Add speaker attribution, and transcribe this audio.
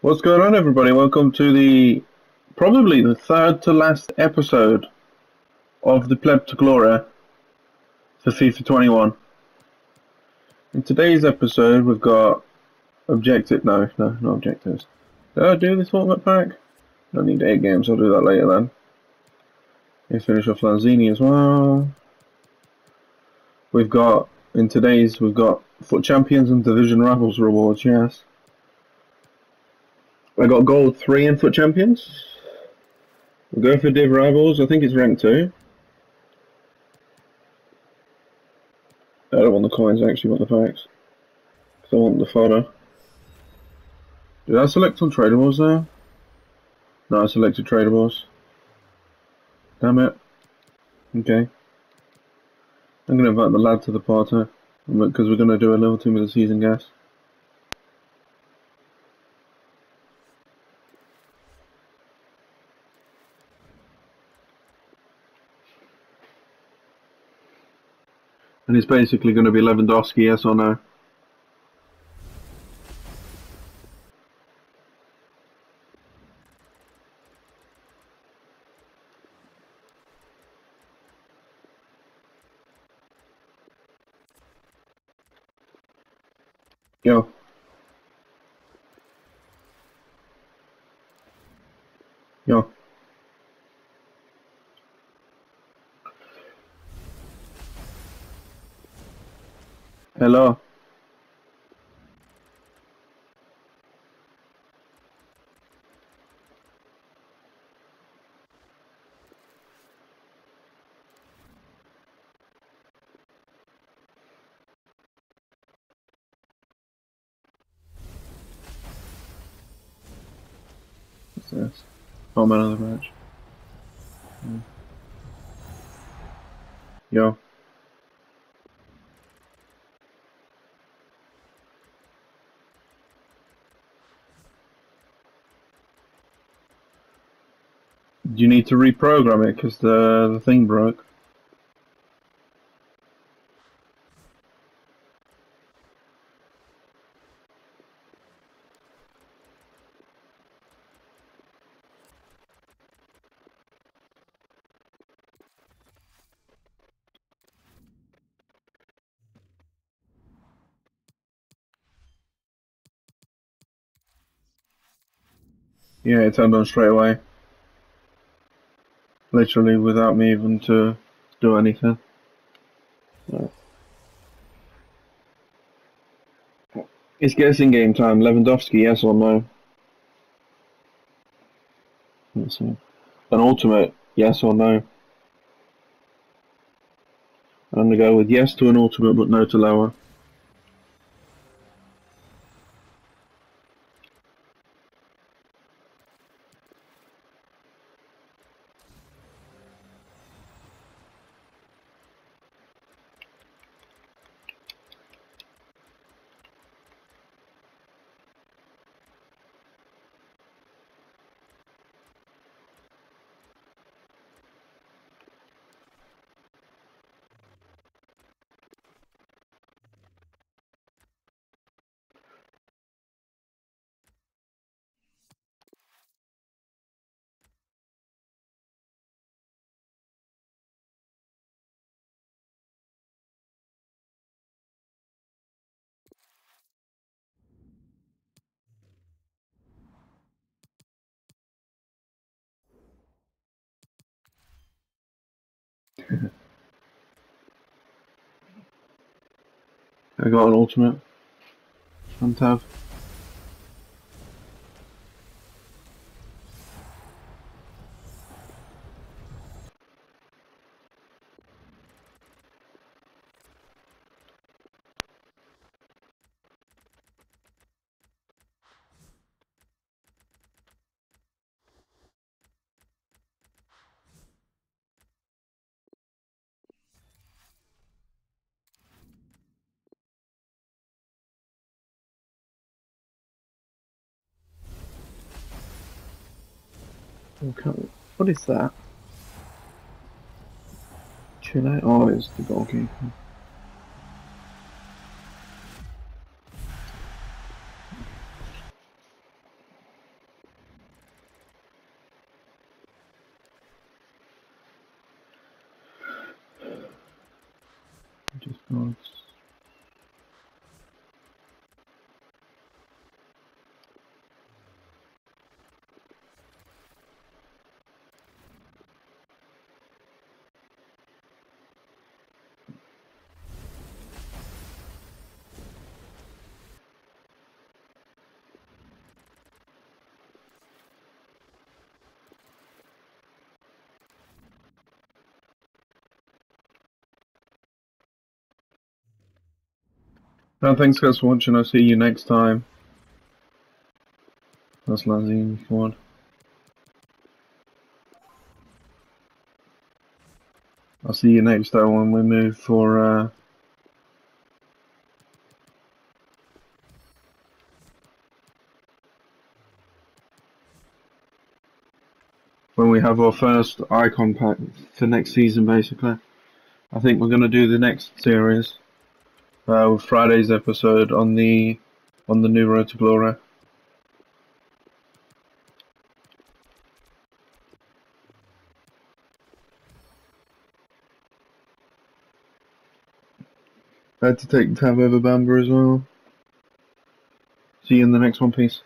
Speaker 1: What's going on, everybody? Welcome to the probably the third to last episode of the Pleb to Glory for FIFA 21. In today's episode, we've got objective. No, no, not objectives. Oh, Did I do this ultimate pack? Don't need eight games. I'll do that later then. Let's finish off Lanzini as well. We've got in today's we've got FUT Champions and Division Rivals rewards. Yes. I got gold three in FUT Champions. We'll go for Div Rivals. I think it's rank two. I don't want the coins. I actually want the packs. Because I want the fodder. Did I select on tradables there? No, I selected tradables. Damn it. Okay. I'm going to invite the lad to the party. Because we're going to do a level 2 with the season gas. And it's basically going to be Lewandowski, yes or no? Yo. Yo. Hello. What's this? Oh, man of match. Hmm. Yo. You need to reprogram it because the, the thing broke? Yeah, it turned on straight away. Literally without me even to do anything. Right. It's guessing game time. Lewandowski, yes or no? Let's see. An ultimate, yes or no? I'm going to go with yes to an ultimate, but no to Lewa. I got an ultimate. Fantav. What is that? Chile? Oh, it's the goalkeeper. Just goes. Thanks guys for watching. I'll see you next time. That's Lazine Ford. I'll see you next time when we move for uh, when we have our first icon pack for next season basically. I think we're gonna do the next series uh, with Friday's episode on the on the new Road to Glory. I had to take the tab over Bamber as well. See you in the next one, peace.